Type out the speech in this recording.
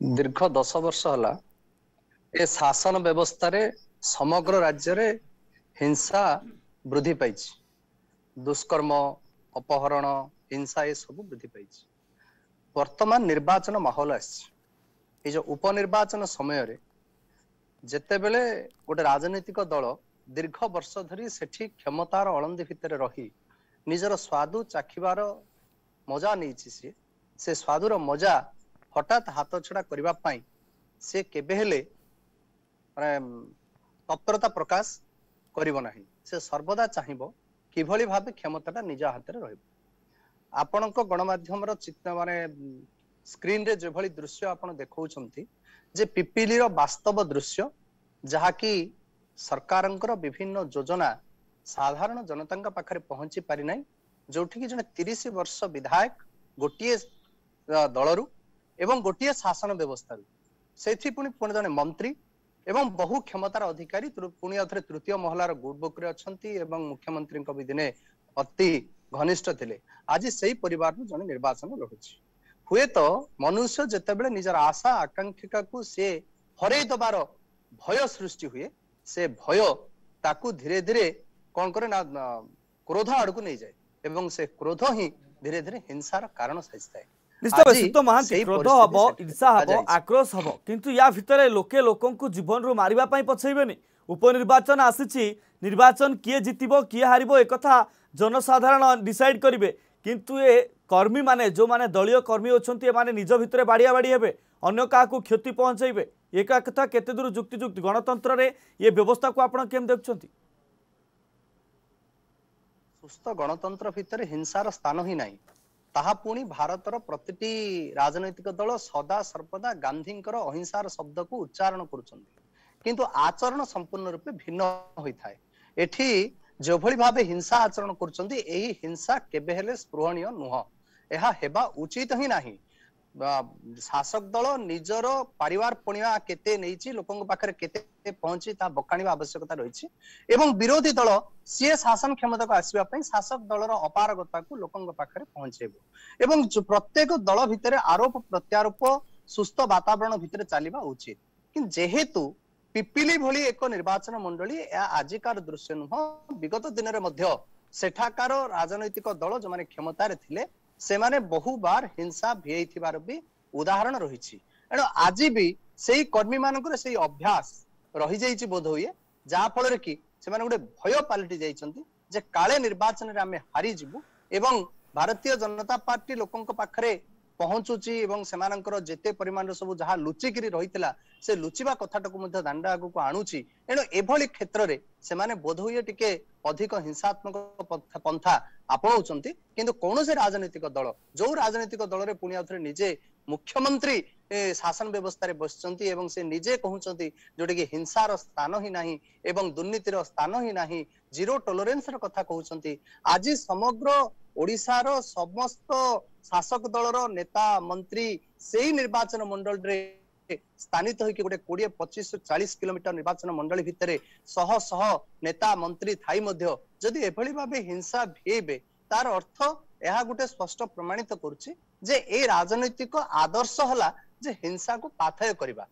ଦୀର୍ଘ ଦଶ ବର୍ଷ ହେଲା ଏ ଶାସନ ବ୍ୟବସ୍ଥାରେ ସମଗ୍ର ରାଜ୍ୟରେ ହିଂସା ବୃଦ୍ଧି ପାଇଛି। ଦୁଷ୍କର୍ମ ଅପହରଣ ହିଂସା ଏସବୁ ବୃଦ୍ଧି ପାଇଛି। ବର୍ତ୍ତମାନ ନିର୍ବାଚନ ମାହୋଲ ଆସିଛି। ଏଇ ଯୋଉ ଉପନିର୍ବାଚନ ସମୟରେ ଯେତେବେଳେ ଗୋଟେ ରାଜନୈତିକ ଦଳ ଦୀର୍ଘ ବର୍ଷ ଧରି ସେଠି କ୍ଷମତାର ଅଳନ୍ଦି ଭିତରେ ରହି ନିଜର ସ୍ୱାଦୁ ଚାଖିବାର ମଜା ନେଇଛି ସିଏ ସେ ସ୍ୱାଦୁର ମଜା ହଠାତ୍ ହାତ ଛଡା କରିବା ପାଇଁ ସେ କେବେ ହେଲେ ମାନେ ତତ୍ପରତା ପ୍ରକାଶ କରିବ ନାହିଁ ସେ ସର୍ବଦା ଚାହିଁବ କିଭଳି ଭାବେ କ୍ଷମତାଟା ନିଜ ହାତରେ ରହିବ। ଆପଣଙ୍କ ଗଣମାଧ୍ୟମର ଚିତ୍ର ମାନେ ସ୍କ୍ରିନରେ ଯେଭଳି ଦୃଶ୍ୟ ଆପଣ ଦେଖାଉଛନ୍ତି ଯେ ପିପିଲିର ବାସ୍ତବ ଦୃଶ୍ୟ ଯାହାକି ସରକାରଙ୍କର ବିଭିନ୍ନ ଯୋଜନା ସାଧାରଣ ଜନତାଙ୍କ ପାଖରେ ପହଞ୍ଚି ପାରିନାହିଁ ଯୋଉଠିକି ଜଣେ ତିରିଶ ବର୍ଷ ବିଧାୟକ ଗୋଟିଏ ଦଳରୁ ଏବଂ ଗୋଟିଏ ଶାସନ ବ୍ୟବସ୍ଥାରୁ। ସେଇଥି ପୁଣି ପୁଣି ଜଣେ ମନ୍ତ୍ରୀ ଏବଂ ବହୁ କ୍ଷମତାର ଅଧିକାରୀ ପୁଣି ଆଉଥରେ ତୃତୀୟ ମହଲାର ଗୁଡ ଅଛନ୍ତି ଏବଂ ମୁଖ୍ୟମନ୍ତ୍ରୀଙ୍କ ବି ଦିନେ ଅତି ଘନିଷ୍ଠ ଥିଲେ। ଆଜି ସେଇ ପରିବାରରୁ ଜଣେ ନିର୍ବାଚନ ଲଢୁଛି। ହୁଏତ ମନୁଷ୍ୟ ଯେତେବେଳେ ନିଜର ଆଶା ଆକାଂକ୍ଷିକାକୁ ସେ ହରେଇ ଦବାର ଭୟ ସୃଷ୍ଟି ହୁଏ ସେ ଭୟ ତାକୁ ଧୀରେ ଧୀରେ କଣ କରେ ନା କ୍ରୋଧ ଆଡକୁ ନେଇଯାଏ ଏବଂ ସେ କ୍ରୋଧ ହିଁ ଧୀରେ ଧୀରେ ହିଂସାର କାରଣ ସାଜିଥାଏ। ନିଶ୍ଚୟ ଶୀତ ମହାନ୍ତି କ୍ରୋଧ ହବ ଇର୍ଷା ହବ ଆକ୍ରୋଶ ହବ କିନ୍ତୁ ୟା ଭିତରେ ଲୋକେ ଲୋକଙ୍କୁ ଜୀବନରୁ ମାରିବା ପାଇଁ ପଛେଇବେନି। ଉପନିର୍ବାଚନ ଆସିଛି ନିର୍ବାଚନ କିଏ ଜିତିବ କିଏ ହାରିବ ଏକଥା ଜନସାଧାରଣ ଡିସାଇଡ୍ କରିବେ। କିନ୍ତୁ ଏ କର୍ମୀମାନେ ଯେଉଁମାନେ ଦଳୀୟ କର୍ମୀ ଅଛନ୍ତି ଏମାନେ ନିଜ ଭିତରେ ବାଡ଼ିଆ ବାଡ଼ି ହେବେ ଅନ୍ୟ କାହାକୁ କ୍ଷତି ପହଞ୍ଚାଇବେ। ଏ କଥା କେତେ ଦୂର ଯୁକ୍ତିଯୁକ୍ତି? ଗଣତନ୍ତ୍ରରେ ଏ ବ୍ୟବସ୍ଥାକୁ ଆପଣ କେମିତି ଦେଖୁଛନ୍ତି? ସୁସ୍ଥ ଗଣତନ୍ତ୍ର ଭିତରେ ହିଂସାର ସ୍ଥାନ ହିଁ ନାହିଁ। ତାହା ପୁଣି ଭାରତର ପ୍ରତିଟି ରାଜନୈତିକ ଦଳ ସଦା ସର୍ବଦା ଗାନ୍ଧୀଙ୍କର ଅହିଂସାର ଶବ୍ଦକୁ ଉଚ୍ଚାରଣ କରୁଛନ୍ତି। କିନ୍ତୁ ଆଚରଣ ସମ୍ପୂର୍ଣ୍ଣ ରୂପେ ଭିନ୍ନ ହୋଇଥାଏ। ଏଠି ଯେଭଳି ଭାବେ ହିଂସା ଆଚରଣ କରୁଛନ୍ତି ଏହି ହିଂସା କେବେ ହେଲେ ସ୍ପୃହଣୀୟ ନୁହଁ। ଏହା ହେବା ଉଚିତ ହିଁ ନାହିଁ। ଶାସକ ଦଳ ନିଜର ପାରିବାର ପଣିଆ କେତେ ନେଇଛି ଲୋକଙ୍କ ପାଖରେ କେତେ ପହଞ୍ଚି ତାହା ବକାଣିବା ଆବଶ୍ୟକତା ରହିଛି। ଏବଂ ବିରୋଧୀ ଦଳ ସିଏ ଶାସନ କ୍ଷମତାକୁ ଆସିବା ପାଇଁ ଶାସକ ଦଳର ଅପାରଗତାକୁ ଲୋକଙ୍କ ପାଖରେ ପହଞ୍ଚେଇବ। ଏବଂ ପ୍ରତ୍ୟେକ ଦଳ ଭିତରେ ଆରୋପ ପ୍ରତ୍ୟାରୋପ ସୁସ୍ଥ ବାତାବରଣ ଭିତରେ ଚାଲିବା ଉଚିତ। କିନ୍ତୁ ଯେହେତୁ ପିପିଲି ଭଳି ଏକ ନିର୍ବାଚନ ମଣ୍ଡଳୀ ଏହା ଆଜିକାର ଦୃଶ୍ୟ ନୁହଁ ବିଗତ ଦିନରେ ମଧ୍ୟ ସେଠାକାର ରାଜନୈତିକ ଦଳ ଯୋଉମାନେ କ୍ଷମତାରେ ଥିଲେ ସେମାନେ ବହୁବାର ହିଂସା ଭିଆଇଥିବାର ବି ଉଦାହରଣ ରହିଛି। ଏଣୁ ଆଜି ବି ସେଇ କର୍ମୀ ମାନଙ୍କର ସେଇ ଅଭ୍ୟାସ ରହିଯାଇଛି ବୋଧ ହୁଏ ଯାହା ଫଳରେ କି ସେମାନେ ଗୋଟେ ଭୟ ପାଲଟି ଯାଇଛନ୍ତି ଯେ କାଳେ ନିର୍ବାଚନରେ ଆମେ ହାରିଯିବୁ ଏବଂ ଭାରତୀୟ ଜନତା ପାର୍ଟି ଲୋକଙ୍କ ପାଖରେ ପହଞ୍ଚୁଛି ଏବଂ ସେମାନଙ୍କର ଯେତେ ପରିମାଣର ସବୁ ଯାହା ଲୁଚିକିରି ରହିଥିଲା ସେ ଲୁଚିବା କଥାଟାକୁ ମଧ୍ୟ ଦାଣ୍ଡ ଆଗକୁ ଆଣୁଛି। ଏଣୁ ଏଭଳି କ୍ଷେତ୍ରରେ ସେମାନେ ବୋଧ ହୁଏ ଟିକେ ଅଧିକ ହିଂସାତ୍ମକ ପନ୍ଥା ଆପଣଉଛନ୍ତି। କିନ୍ତୁ କୌଣସି ରାଜନୈତିକ ଦଳ ଯୋଉ ରାଜନୈତିକ ଦଳରେ ପୁଣି ଆଉଥରେ ନିଜେ ମୁଖ୍ୟମନ୍ତ୍ରୀ ଶାସନ ବ୍ୟବସ୍ଥାରେ ବସିଛନ୍ତି ଏବଂ ସେ ନିଜେ କହୁଛନ୍ତି ଯୋଉଟା କି ହିଂସାର ସ୍ଥାନ ହିଁ ନାହିଁ ଏବଂ ଦୁର୍ନୀତିର ସ୍ଥାନ ହିଁ ନାହିଁ ଜିରୋ ଟଲରେନ୍ସ ର କଥା କହୁଛନ୍ତି। ଆଜି ସମଗ୍ର ଓଡିଶାର ସମସ୍ତ ଶାସକ ଦଳର ନେତା ମନ୍ତ୍ରୀ ସେଇ ନିର୍ବାଚନ ମଣ୍ଡଳୀରେ ସ୍ଥାନିତ ହୋଇକି ଗୋଟେ କୋଡିଏ ପଚିଶ ଚାଳିଶ କିଲୋମିଟର ନିର୍ବାଚନ ମଣ୍ଡଳୀ ଭିତରେ ଶହ ଶହ ନେତା ମନ୍ତ୍ରୀ ଥାଇ ମଧ୍ୟ ଯଦି ଏଭଳି ଭାବେ ହିଂସା ଭିଏଇବେ ତାର ଅର୍ଥ ଏହା ଗୋଟେ ସ୍ପଷ୍ଟ ପ୍ରମାଣିତ କରୁଛି ଯେ ଏଇ ରାଜନୈତିକ ଆଦର୍ଶ ହେଲା ଯେ ହିଂସାକୁ ପାଥେୟ କରିବା।